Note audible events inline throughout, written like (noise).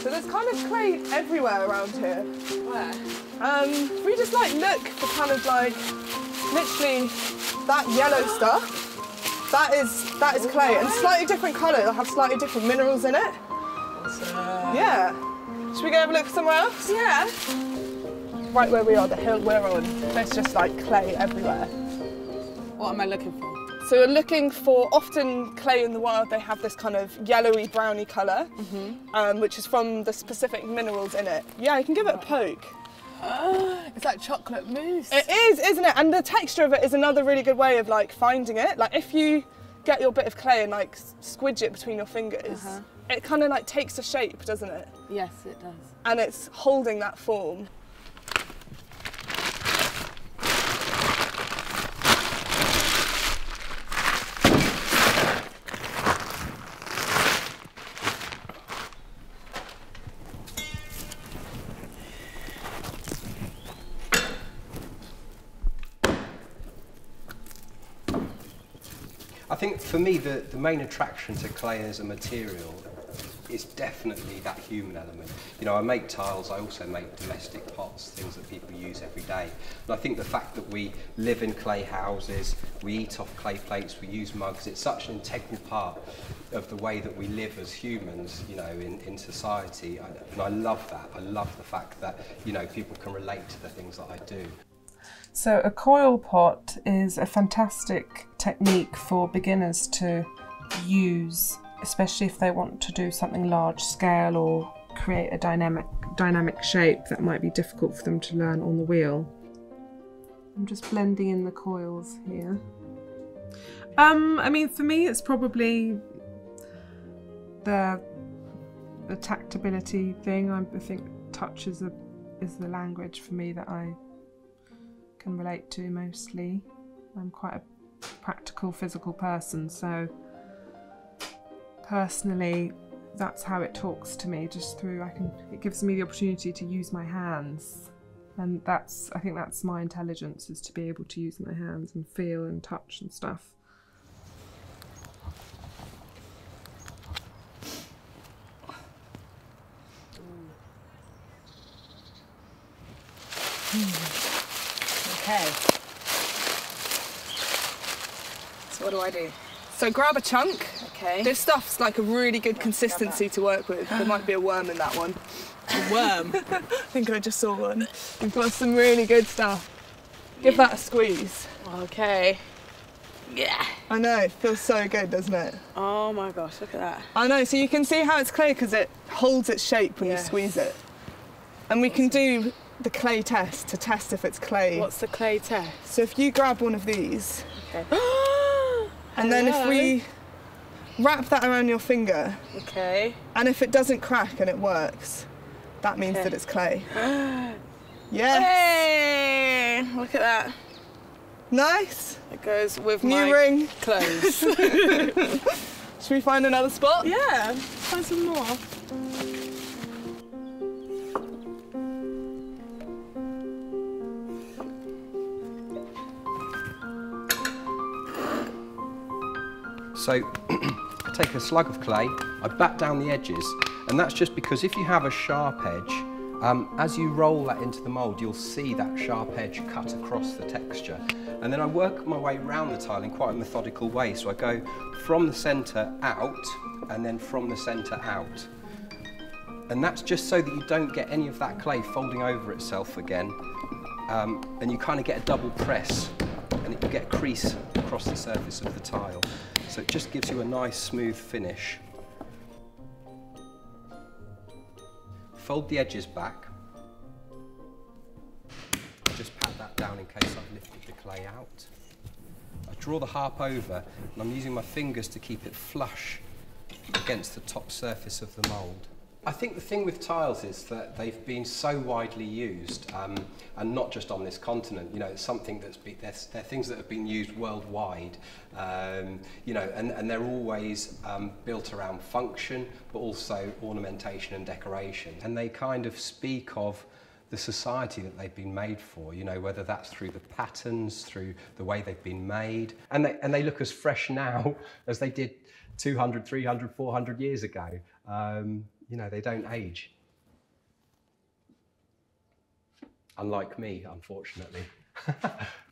So there's kind of clay everywhere around here. Where? Um, we just like look for kind of like literally that yellow stuff. That is that is clay and slightly different colour. They'll have slightly different minerals in it. Yeah. Should we go have a look somewhere else? Yeah. Right where we are, the hill we're on, there's just like clay everywhere. What am I looking for? So we're looking for often clay in the wild. They have this kind of yellowy browny color um, which is from the specific minerals in it. Yeah, you can give it a poke. (gasps) It's like chocolate mousse. It is, isn't it? And the texture of it is another really good way of like finding it. Like if you get your bit of clay and like squidge it between your fingers, Uh-huh. it kind of like takes a shape, doesn't it? yes, it does. And it's holding that form. I think for me, the, the main attraction to clay as a material is definitely that human element. You know, I make tiles, I also make domestic pots, things that people use every day. And I think the fact that we live in clay houses, we eat off clay plates, we use mugs, it's such an integral part of the way that we live as humans, you know, in, in society. I, and I love that. I love the fact that, you know, people can relate to the things that I do. So, a coil pot is a fantastic technique for beginners to use, especially if they want to do something large scale or create a dynamic dynamic shape that might be difficult for them to learn on the wheel. I'm just blending in the coils here. Um, I mean, for me, it's probably the the tactability thing. I, think touch is a is the language for me that I can relate to mostly. I'm quite a practical, physical person, so personally, that's how it talks to me. Just through, I can. It gives me the opportunity to use my hands, and that's. I think that's my intelligence is to be able to use my hands and feel and touch and stuff. Okay. So what do I do? So grab a chunk. Okay. This stuff's like a really good consistency to work with. There might be a worm in that one. A worm. (laughs) I think I just saw one. We've got some really good stuff. Give that a squeeze. okay. Yeah. I know, it feels so good, doesn't it? Oh my gosh, look at that. I know, so you can see how it's clay because it holds its shape when Yes. you squeeze it. And we can do the clay test to test if it's clay. What's the clay test? So if you grab one of these, Okay. (gasps) (gasps) and then if we wrap that around your finger, okay. and if it doesn't crack and it works, that means Okay. that it's clay. (gasps) yes, Hey! Look at that. nice. It goes with New my ring. clothes. (laughs) Should we find another spot? yeah. Find some more. So (clears throat) I take a slug of clay, I bat down the edges, and that's just because if you have a sharp edge, um, as you roll that into the mould, you'll see that sharp edge cut across the texture. And then I work my way around the tile in quite a methodical way. So I go from the centre out, and then from the centre out. And that's just so that you don't get any of that clay folding over itself again. Um, and you kind of get a double press and you get a crease across the surface of the tile. So it just gives you a nice smooth finish. Fold the edges back. Just pat that down in case I've lifted the clay out. I draw the harp over and I'm using my fingers to keep it flush against the top surface of the mould. I think the thing with tiles is that they've been so widely used, um, and not just on this continent. You know, it's something that's they're, they're things that have been used worldwide. Um, you know, and, and they're always um, built around function, but also ornamentation and decoration. And they kind of speak of the society that they've been made for, you know, whether that's through the patterns, through the way they've been made. And they, and they look as fresh (laughs) now as they did 200, 300, 400 years ago. Um, You know, they don't age. Unlike me, unfortunately. (laughs)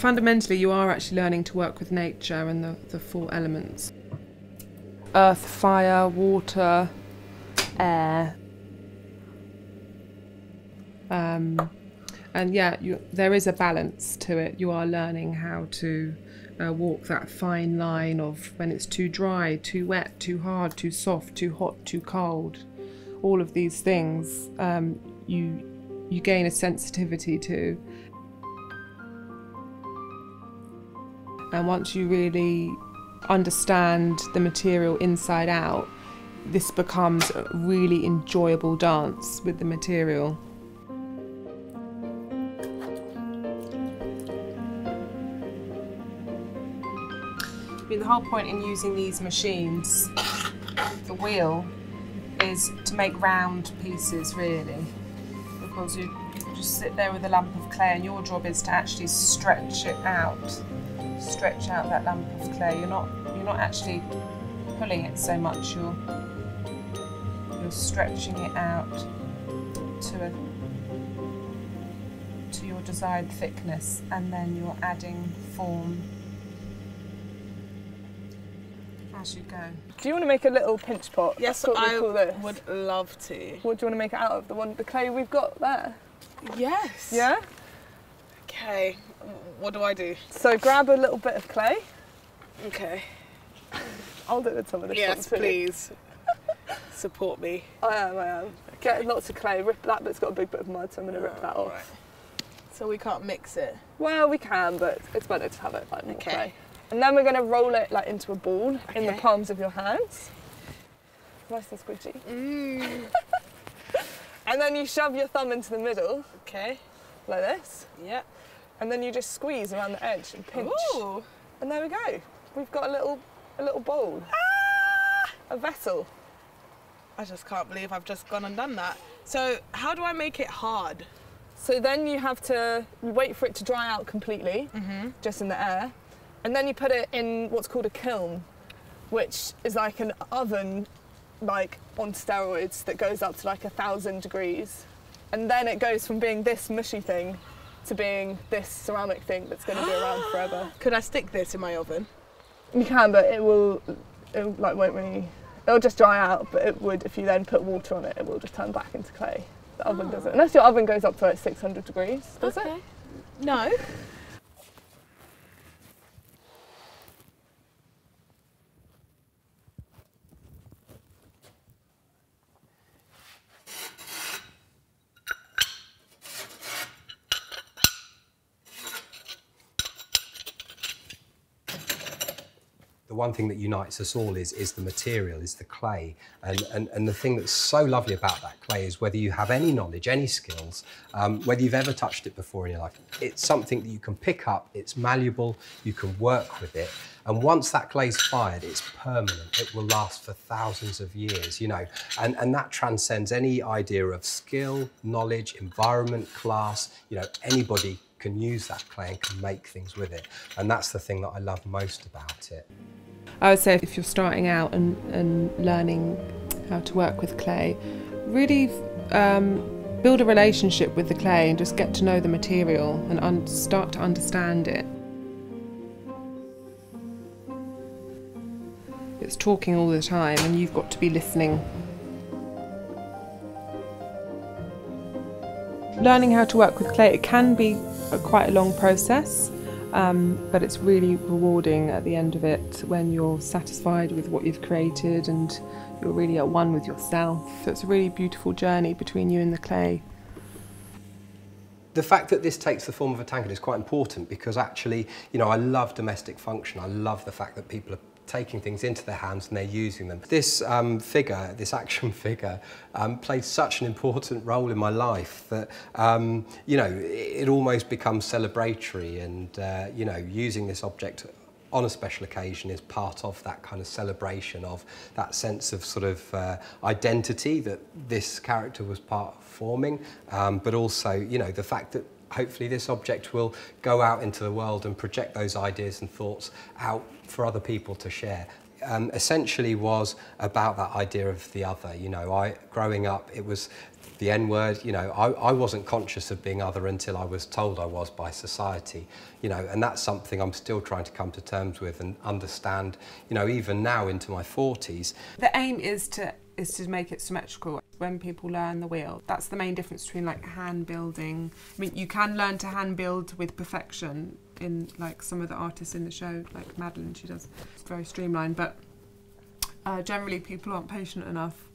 Fundamentally, you are actually learning to work with nature and the, the four elements earth, fire, water, air. Um, and yeah, you, there is a balance to it. You are learning how to uh, walk that fine line of when it's too dry, too wet, too hard, too soft, too hot, too cold. All of these things um, you you gain a sensitivity to. And once you really understand the material inside out, this becomes a really enjoyable dance with the material. I mean, the whole point in using these machines, the wheel, is to make round pieces really, because you just sit there with a lump of clay, and your job is to actually stretch it out, stretch out that lump of clay. You're not you're not actually pulling it so much. You're you're stretching it out to a to your desired thickness, and then you're adding form as you go. Do you want to make a little pinch pot? Yes, That's what we I call this. would love to. What do you want to make it out of? The one, the clay we've got there. Yes. Yeah. Okay. What do I do? So grab a little bit of clay. Okay. I'll do it with some of this. Yes, please. (laughs) Support me. I am. I am. Get lots of clay. Rip that bit's got a big bit of mud, so I'm going to rip that off. Right. So we can't mix it. Well, we can, but it's better to have it like more Okay. clay. And then we're going to roll it like into a ball in the palms of your hands. Nice and squishy. Mm. (laughs) And then you shove your thumb into the middle Okay. like this, Yep. And then you just squeeze around the edge and pinch. Ooh. And there we go. We've got a little a little bowl, Ah! a vessel. I just can't believe I've just gone and done that. So how do I make it hard? So then you have to you wait for it to dry out completely, just in the air, and then you put it in what's called a kiln, which is like an oven, like on steroids that goes up to like a thousand degrees, and then it goes from being this mushy thing to being this ceramic thing that's going to be around (gasps) forever. Could I stick this in my oven? You can, but it will, it like won't really. It'll just dry out, but it would if you then put water on it, it will just turn back into clay. The oven doesn't, ah. unless your oven goes up to like 600 degrees, does it? No. The one thing that unites us all is, is the material, is the clay. And, and, and the thing that's so lovely about that clay is whether you have any knowledge, any skills, um, whether you've ever touched it before in your life, it's something that you can pick up, it's malleable, you can work with it. And once that clay's fired, it's permanent. It will last for thousands of years, you know. And, and that transcends any idea of skill, knowledge, environment, class, you know, anybody can use that clay and can make things with it. And that's the thing that I love most about it. I would say if you're starting out and, and learning how to work with clay, really um, build a relationship with the clay and just get to know the material and start to understand it. It's talking all the time, and you've got to be listening. Learning how to work with clay, it can be a, quite a long process. Um, but it's really rewarding at the end of it when you're satisfied with what you've created and you're really at one with yourself. So it's a really beautiful journey between you and the clay. The fact that this takes the form of a tankard is quite important because actually, you know, I love domestic function. I love the fact that people are taking things into their hands and they're using them. This um, figure, this action (laughs) figure, um, played such an important role in my life that, um, you know, it, almost becomes celebratory and, uh, you know, using this object on a special occasion is part of that kind of celebration of that sense of sort of uh, identity that this character was part of forming, um, but also, you know, the fact that hopefully this object will go out into the world and project those ideas and thoughts out for other people to share. Um, essentially was about that idea of the other. You know, I growing up, it was the N word. You know, I, I wasn't conscious of being other until I was told I was by society. You know, and that's something I'm still trying to come to terms with and understand. You know, even now into my 40s. The aim is to is to make it symmetrical when people learn the wheel. That's the main difference between like hand building. I mean, you can learn to hand build with perfection in like some of the artists in the show, like Madeline, she does. It's very streamlined, but uh, generally people aren't patient enough.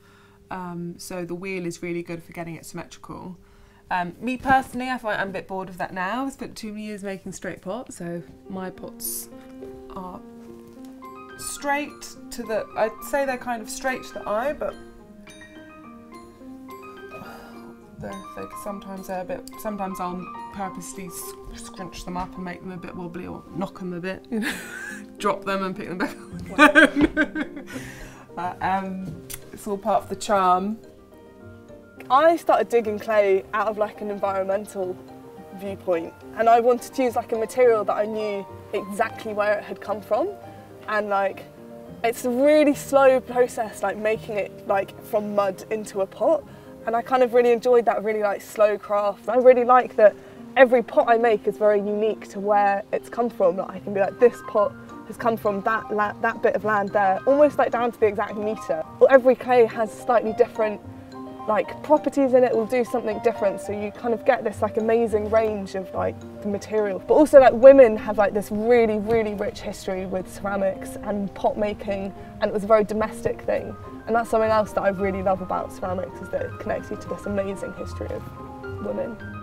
Um, so the wheel is really good for getting it symmetrical. Um, me personally, I find I'm a bit bored of that now. I've spent too many years making straight pots, so my pots are straight to the, I'd say they're kind of straight to the eye, but they're, they sometimes they're a bit, sometimes I'll purposely scrunch them up and make them a bit wobbly or knock them a bit, you know, (laughs) drop them and pick them back up. (laughs) but, um, it's all part of the charm. I started digging clay out of like an environmental viewpoint and I wanted to use like a material that I knew exactly where it had come from and like it's a really slow process like making it like from mud into a pot and I kind of really enjoyed that really like slow craft. I really like that every pot I make is very unique to where it's come from. Like I can be like this pot has come from that that bit of land there, almost like down to the exact meter. Well, Every clay has slightly different like properties in it will do something different so you kind of get this like amazing range of like the material but also like women have like this really really rich history with ceramics and pot making and it was a very domestic thing and that's something else that I really love about ceramics is that it connects you to this amazing history of women.